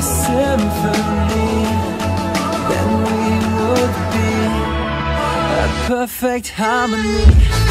a symphony, then we would be a perfect harmony.